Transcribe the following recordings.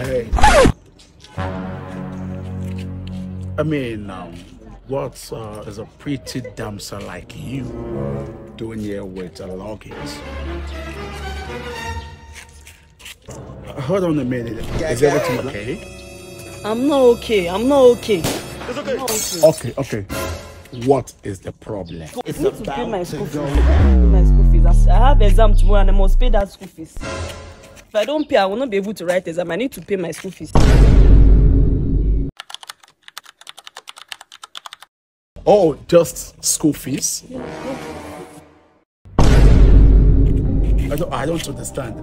Hey. I mean, um, what uh, is a pretty damsel like you doing here with a luggage? Uh, Hold on a minute. Is everything okay? I'm not okay. I'm not okay. It's okay. Not okay. Okay, okay. What is the problem? I need to pay my school fees. I need to pay my school fees. I have exam tomorrow and I must pay that school fees. If I don't pay, I will not be able to write exam. I need to pay my school fees. Oh, just school fees? I don't, I don't understand.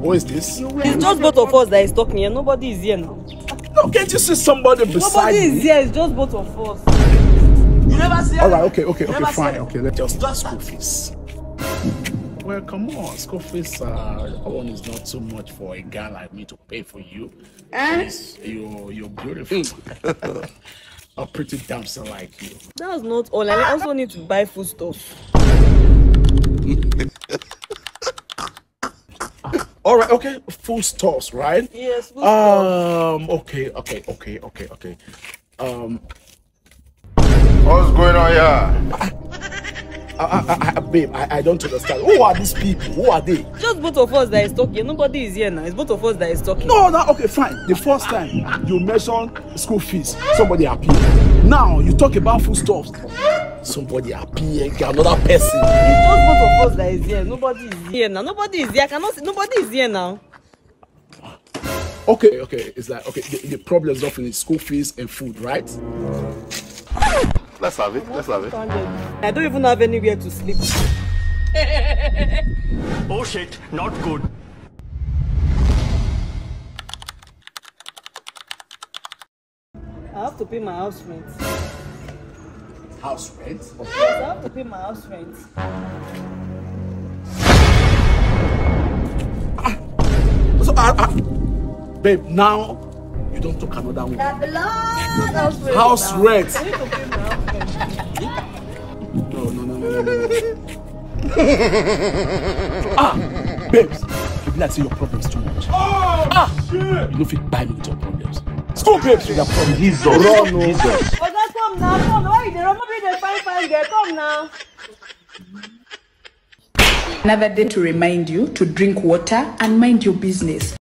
What is this? It's just both of us that is talking here. Nobody is here now. No, can't you see somebody beside Nobody is me? here. It's just both of us. All right, okay, okay, okay, fine. Okay, let's just school fees. Well, come on, school fees. Uh, one is not too much for a guy like me to pay for you. Yes, you're you're beautiful. a pretty damsel like you. That's not all. I also need to buy food stuff. All right, okay, food stores, right? Yes, food stuff. Um. Okay. Okay. Okay. Okay. Okay. Um. What's going on here? I, I, I, babe, I, I don't understand. Who are these people? Who are they? Just both of us that is talking. Nobody is here now. It's both of us that is talking. No, no. Okay, fine. The first time you mention school fees, somebody appear. Now you talk about food stuffs. Somebody appear. Get another person. It's just both of us that is here. Nobody is here now. Nobody is here. I cannot see. Nobody is here now. Okay, okay. It's like okay. The, the problem is often is school fees and food, right? Let's have it. Let's have it. I don't even have anywhere to sleep. Oh shit, not good. I have to pay my house rent. House rent. Yes, I have to pay my house rent. So, uh, uh, babe, now you don't talk another one. House rent. House rent. I need to pay my house rent. No, no, no, no, no, no. no. ah, babes, you be like say your problems too much. ah, shit. You no fit buy me with your problems. School babes with your problems. Jesus, run, no. Jesus. Oga, come now, come now. Why you dey run? Nobody dey find find girl. Come now. Another day to remind you to drink water and mind your business.